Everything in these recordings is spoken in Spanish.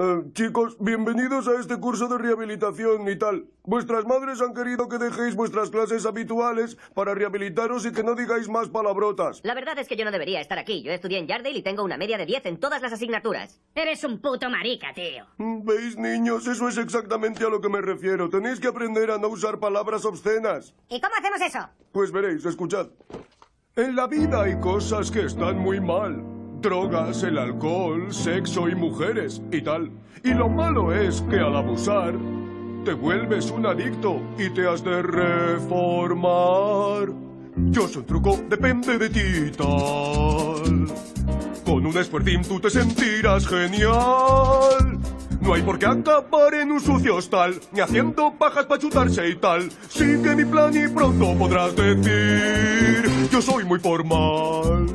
Eh, chicos, bienvenidos a este curso de rehabilitación y tal. Vuestras madres han querido que dejéis vuestras clases habituales para rehabilitaros y que no digáis más palabrotas. La verdad es que yo no debería estar aquí. Yo estudié en Yardale y tengo una media de 10 en todas las asignaturas. Eres un puto marica, tío. Mm, ¿Veis, niños? Eso es exactamente a lo que me refiero. Tenéis que aprender a no usar palabras obscenas. ¿Y cómo hacemos eso? Pues veréis, escuchad. En la vida hay cosas que están muy mal. Drogas, el alcohol, sexo y mujeres y tal. Y lo malo es que al abusar te vuelves un adicto y te has de reformar. Yo soy truco, depende de ti tal. Con un esfuercín tú te sentirás genial. No hay por qué acabar en un sucio hostal, ni haciendo pajas para chutarse y tal. Sigue mi plan y pronto podrás decir, yo soy muy formal.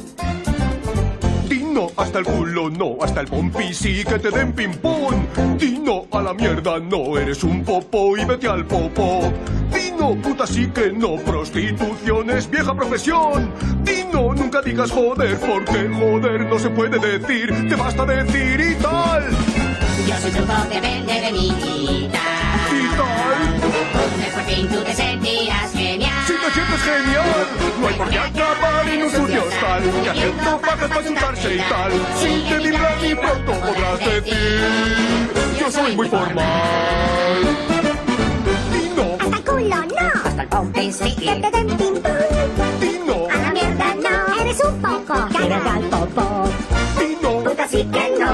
No hasta el culo, no hasta el pompi, sí que te den ping-pong. Di no a la mierda, no eres un popo y vete al popo. Di no, puta sí que no, prostitución es vieja profesión. Di no, nunca digas joder, porque joder no se puede decir, te basta decir y tal. Yo soy truco, depende de genial, no hay por qué acabar en un sucio hostal, y haciendo pajas para chutarse y tal. Sigue mi plan y pronto podrás decir, yo soy muy formal. Y no, Hasta el culo, no. Hasta el pompi sí. Que te den ping pong. y no, A la mierda, no. Eres un poco. Cállate al popo.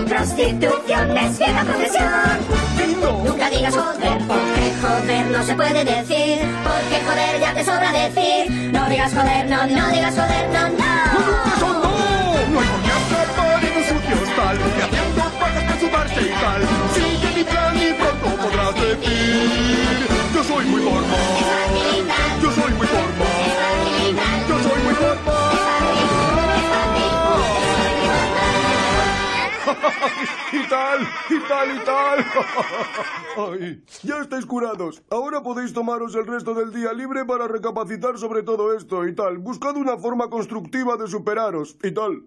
Prostitución es vieja profesión. Nunca digas joder, porque joder no se puede decir. Porque joder ya te sobra decir. No digas joder, no, no digas joder, no, Y tal, y tal, y tal. Ay, ya estáis curados. Ahora podéis tomaros el resto del día libre para recapacitar sobre todo esto y tal. Buscad una forma constructiva de superaros y tal.